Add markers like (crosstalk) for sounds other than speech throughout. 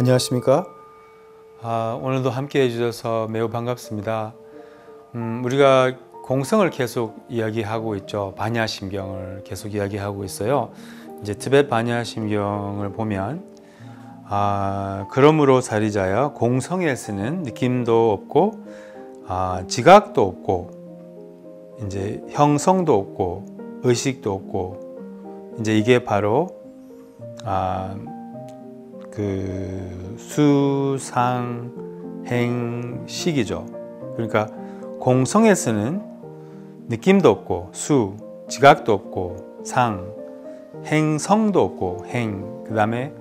안녕하십니까? 아, 오늘도 함께 해주셔서 매우 반갑습니다. 음, 우리가 공성을 계속 이야기하고 있죠. 반야심경을 계속 이야기하고 있어요. 이제 티벳 반야심경을 보면 아, 그러므로 자리자여 공성에 쓰는 느낌도 없고 아, 지각도 없고 이제 형성도 없고 의식도 없고 이제 이게 바로 아, 그 수상행식이죠. 그러니까 공성에 쓰는 느낌도 없고 수, 지각도 없고 상, 행성도 없고 행, 그 다음에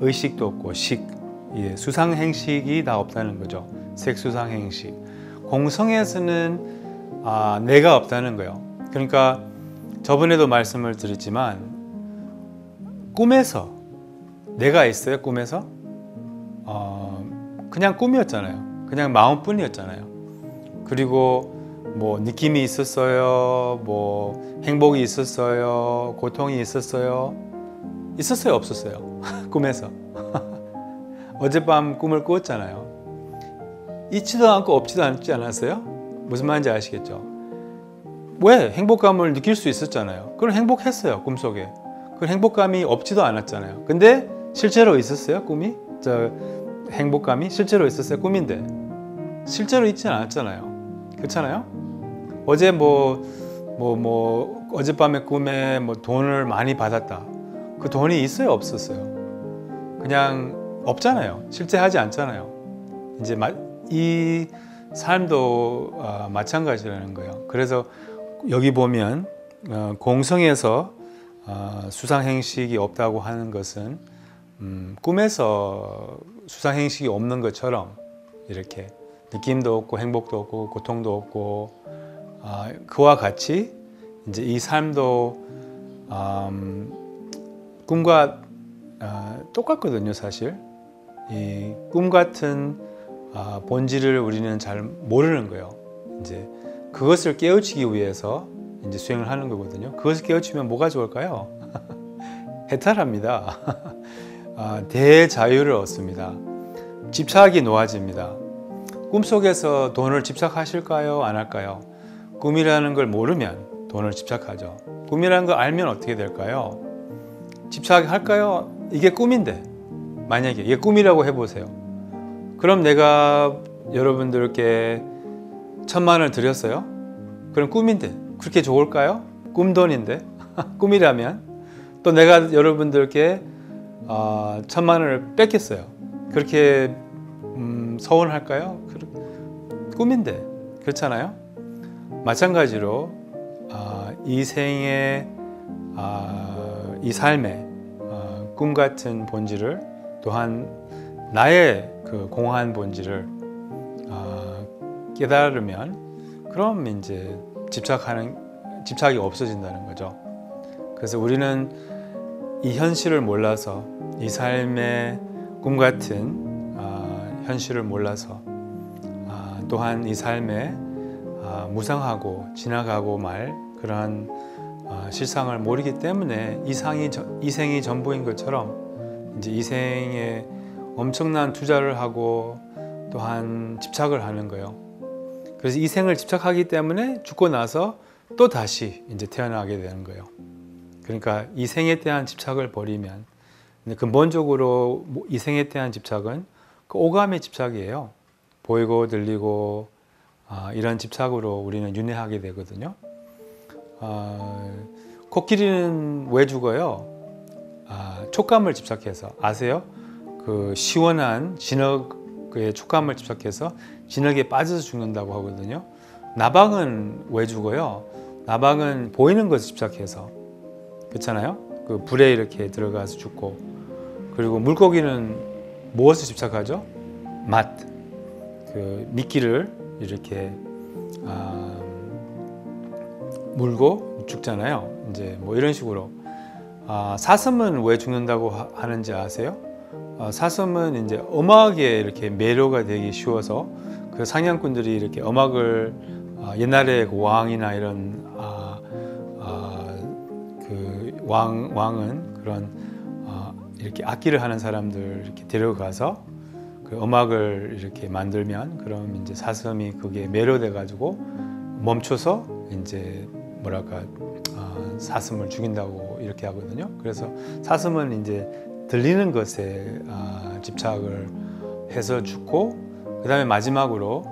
의식도 없고 식, 예, 수상행식이 다 없다는 거죠. 색수상행식. 공성에 쓰는 아, 내가 없다는 거예요. 그러니까 저번에도 말씀을 드렸지만 꿈에서 내가 있어요 꿈에서? 어, 그냥 꿈이었잖아요. 그냥 마음뿐이었잖아요. 그리고 뭐 느낌이 있었어요 뭐 행복이 있었어요 고통이 있었어요. 있었어요 없었어요? (laughs) 꿈에서. (laughs) 어젯밤 꿈을 꾸었잖아요. 있지도 않고 없지도 않지 않았어요? 무슨 말인지 아시겠죠? 왜 행복감을 느낄 수 있었잖아요. 그럼 행복했어요 꿈속에. 그 행복감이 없지도 않았잖아요. 근데 실제로 있었어요 꿈이? 저 행복감이 실제로 있었어요 꿈인데 실제로 있지는 않았잖아요 그렇잖아요? 어제 뭐 뭐, 뭐, 어젯밤에 꿈에 뭐 돈을 많이 받았다. 그 돈이 있어요, 없었어요? 그냥 없잖아요. 실제 하지 않잖아요. 이제 이 삶도 어, 마찬가지라는 거예요. 그래서 여기 보면 어, 공성에서 어, 수상행식이 없다고 하는 것은 음, 꿈에서 수상행식이 없는 것처럼 이렇게 느낌도 없고 행복도 없고 고통도 없고 아, 그와 같이 이제 이 삶도 음, 꿈과 아, 똑같거든요 사실. 이 꿈 같은 아, 본질을 우리는 잘 모르는 거예요. 이제 그것을 깨우치기 위해서 이제 수행을 하는 거거든요. 그것을 깨우치면 뭐가 좋을까요? (laughs) 해탈합니다. 아, (laughs) 대자유를 얻습니다. 집착이 놓아집니다. 꿈속에서 돈을 집착하실까요? 안 할까요? 꿈이라는 걸 모르면 돈을 집착하죠. 꿈이라는 걸 알면 어떻게 될까요? 집착할까요? 이게 꿈인데 만약에 이게 꿈이라고 해보세요. 그럼 내가 여러분들께 천만 원을 드렸어요. 그럼 꿈인데 그렇게 좋을까요? 꿈돈인데 (laughs) 꿈이라면 또 내가 여러분들께 어, 천만 원을 뺏겼어요. 그렇게 음, 서운할까요? 꿈인데 그렇잖아요. 마찬가지로 어, 이 생의 어, 이 삶의 어, 꿈 같은 본질을 또한 나의 그 공허한 본질을 어, 깨달으면 그럼 이제 집착하는 집착이 없어진다는 거죠. 그래서 우리는 이 현실을 몰라서 이 삶의 꿈 같은 어, 현실을 몰라서 어, 또한 이 삶에 어, 무상하고 지나가고 말 그러한 실상을 모르기 때문에 이상이 이생이 전부인 것처럼 이제 이생에 엄청난 투자를 하고 또한 집착을 하는 거예요. 그래서 이생을 집착하기 때문에 죽고 나서 또 다시 이제 태어나게 되는 거예요. 그러니까 이 생에 대한 집착을 버리면 근본적으로 뭐이 생에 대한 집착은 그 오감의 집착이에요. 보이고 들리고 아, 이런 집착으로 우리는 윤회하게 되거든요. 아, 코끼리는 왜 죽어요? 아, 촉감을 집착해서 아세요? 그 시원한 진흙의 촉감을 집착해서 진흙에 빠져서 죽는다고 하거든요. 나방은 왜 죽어요? 나방은 보이는 것을 집착해서 그렇잖아요. 그 불에 이렇게 들어가서 죽고 그리고 물고기는 무엇을 집착하죠? 맛, 그 미끼를 이렇게 아, 물고 죽잖아요. 이제 뭐 이런 식으로 아, 사슴은 왜 죽는다고 하, 는지 아세요? 아, 사슴은 이제 음악에 이렇게 매료가 되기 쉬워서 그 사냥꾼들이 이렇게 음악을 아, 옛날에 그 왕이나 이런 아, 그 왕, 왕은 그런 어, 이렇게 악기를 하는 사람들 이렇게 데려가서 그 음악을 이렇게 만들면 그럼 이제 사슴이 그게 매료돼 가지고 멈춰서 이제 뭐랄까 어, 사슴을 죽인다고 이렇게 하거든요. 그래서 사슴은 이제 들리는 것에 어, 집착을 해서 죽고 그 다음에 마지막으로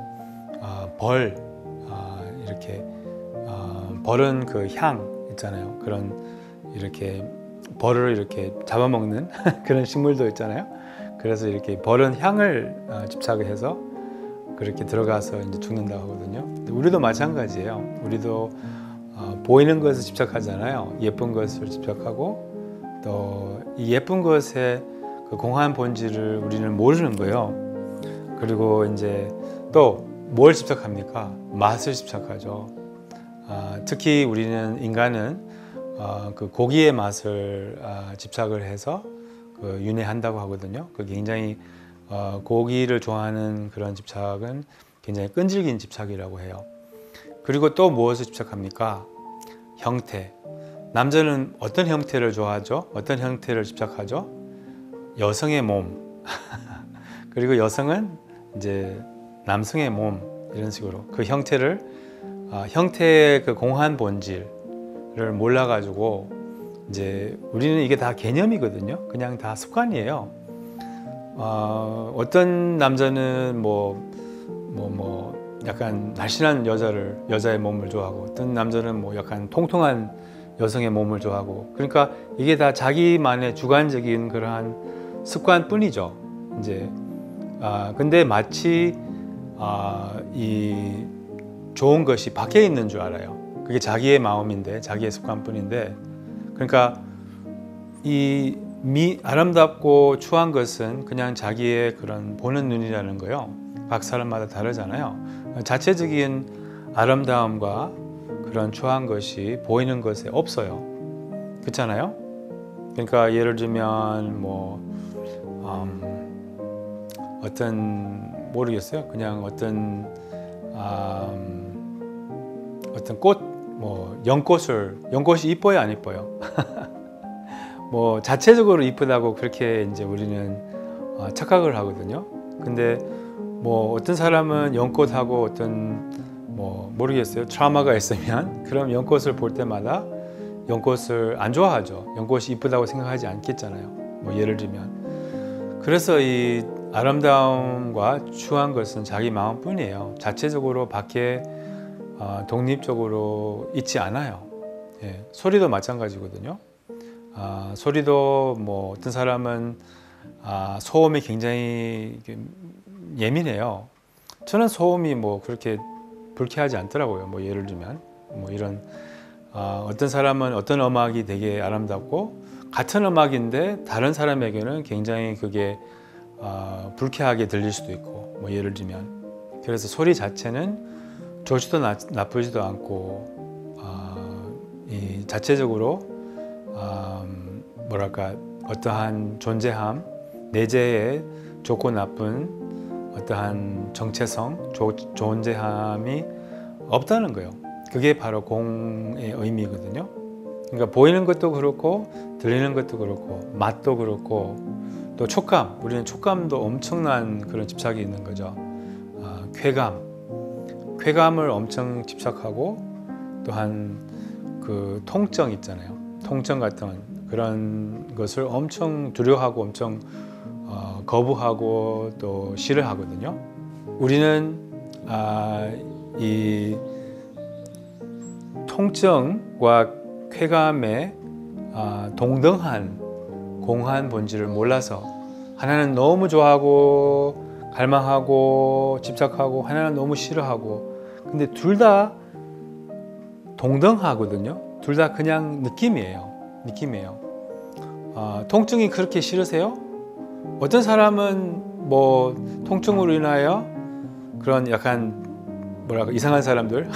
어, 벌 이렇게 벌은 그 향 있잖아요. 그런 이렇게 벌을 이렇게 잡아먹는 (laughs) 그런 식물도 있잖아요. 그래서 이렇게 벌은 향을 어, 집착을 해서 그렇게 들어가서 이제 죽는다고 하거든요. 우리도 마찬가지예요. 우리도 어, 보이는 것을 집착하잖아요. 예쁜 것을 집착하고 또 이 예쁜 것의 그 공한 본질을 우리는 모르는 거예요. 그리고 이제 또 뭘 집착합니까? 맛을 집착하죠. 아, 특히 우리는 인간은 어, 그 고기의 맛을 아, 집착을 해서 그 윤회한다고 하거든요. 그 굉장히 어, 고기를 좋아하는 그런 집착은 굉장히 끈질긴 집착이라고 해요. 그리고 또 무엇을 집착합니까? 형태. 남자는 어떤 형태를 좋아하죠? 어떤 형태를 집착하죠? 여성의 몸. (laughs) 그리고 여성은 이제 남성의 몸 이런 식으로 그 형태를 어, 형태의 그 공한 본질 을 몰라가지고 이제 우리는 이게 다 개념이거든요. 그냥 다 습관이에요. 어, 어떤 남자는 뭐, 뭐, 뭐, 약간 날씬한 여자를, 여자의 몸을 좋아하고, 어떤 남자는 뭐 약간 통통한 여성의 몸을 좋아하고, 그러니까 이게 다 자기만의 주관적인 그러한 습관 뿐이죠. 이제, 아, 근데 마치, 아, 이 좋은 것이 밖에 있는 줄 알아요. 그게 자기의 마음인데, 자기의 습관뿐인데, 그러니까 이 미, 아름답고 추한 것은 그냥 자기의 그런 보는 눈이라는 거요. 각 사람마다 다르잖아요. 자체적인 아름다움과 그런 추한 것이 보이는 것에 없어요. 그렇잖아요. 그러니까 예를 들면 뭐 음, 어떤 모르겠어요. 그냥 어떤 음, 어떤 꽃 뭐 연꽃을 연꽃이 이뻐요 안 이뻐요? (laughs) 뭐 자체적으로 이쁘다고 그렇게 이제 우리는 어, 착각을 하거든요. 근데 뭐 어떤 사람은 연꽃하고 어떤 뭐 모르겠어요 트라우마가 있으면 (laughs) 그럼 연꽃을 볼 때마다 연꽃을 안 좋아하죠. 연꽃이 이쁘다고 생각하지 않겠잖아요. 뭐 예를 들면 그래서 이 아름다움과 추한 것은 자기 마음뿐이에요. 자체적으로 밖에 어, 독립적으로 있지 않아요. 예, 소리도 마찬가지거든요. 아, 소리도 뭐 어떤 사람은 아, 소음이 굉장히 예민해요. 저는 소음이 뭐 그렇게 불쾌하지 않더라고요. 뭐 예를 들면 뭐 이런 아, 어떤 사람은 어떤 음악이 되게 아름답고 같은 음악인데 다른 사람에게는 굉장히 그게 아, 불쾌하게 들릴 수도 있고 뭐 예를 들면 그래서 소리 자체는 좋지도 나, 나쁘지도 않고 어, 이 자체적으로 어, 뭐랄까 어떠한 존재함 내재의 좋고 나쁜 어떠한 정체성 조, 존재함이 없다는 거예요. 그게 바로 공의 의미거든요. 그러니까 보이는 것도 그렇고 들리는 것도 그렇고 맛도 그렇고 또 촉감 우리는 촉감도 엄청난 그런 집착이 있는 거죠. 어, 쾌감 쾌감을 엄청 집착하고 또한 그 통증 있잖아요. 통증 같은 그런 것을 엄청 두려워하고 엄청 어, 거부하고 또 싫어하거든요. 우리는 아, 이 통증과 쾌감의 아, 동등한 공한 본질을 몰라서 하나는 너무 좋아하고 갈망하고 집착하고 하나는 너무 싫어하고 근데 둘 다 동등하거든요. 둘 다 그냥 느낌이에요. 느낌이에요. 어, 통증이 그렇게 싫으세요? 어떤 사람은 뭐 통증으로 인하여 그런 약간 뭐랄까 이상한 사람들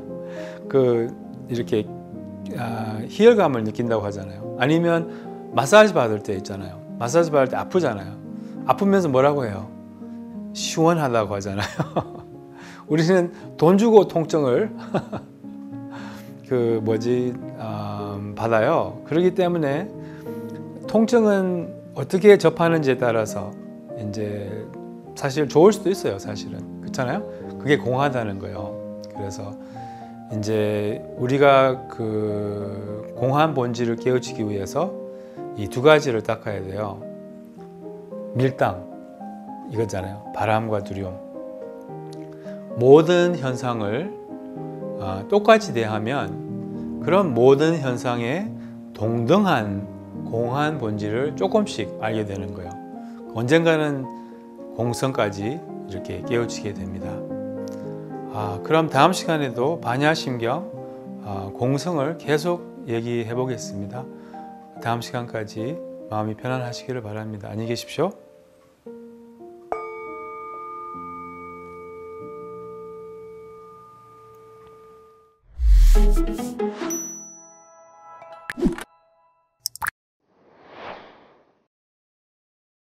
(laughs) 그 이렇게 아, 희열감을 느낀다고 하잖아요. 아니면 마사지 받을 때 있잖아요. 마사지 받을 때 아프잖아요. 아프면서 뭐라고 해요? 시원하다고 하잖아요. (laughs) 우리는 돈 주고 통증을 (laughs) 그 뭐지 어, 받아요. 그렇기 때문에 통증은 어떻게 접하는지에 따라서 이제 사실 좋을 수도 있어요. 사실은 그렇잖아요. 그게 공하다는 거예요. 그래서 이제 우리가 그 공한 본질을 깨우치기 위해서 이 두 가지를 닦아야 돼요. 밀당 이거잖아요. 바람과 두려움. 모든 현상을 아, 똑같이 대하면 그런 모든 현상에 동등한 공한 본질을 조금씩 알게 되는 거예요. 언젠가는 공성까지 이렇게 깨우치게 됩니다. 아, 그럼 다음 시간에도 반야심경 아, 공성을 계속 얘기해 보겠습니다. 다음 시간까지 마음이 편안하시기를 바랍니다. 안녕히 계십시오.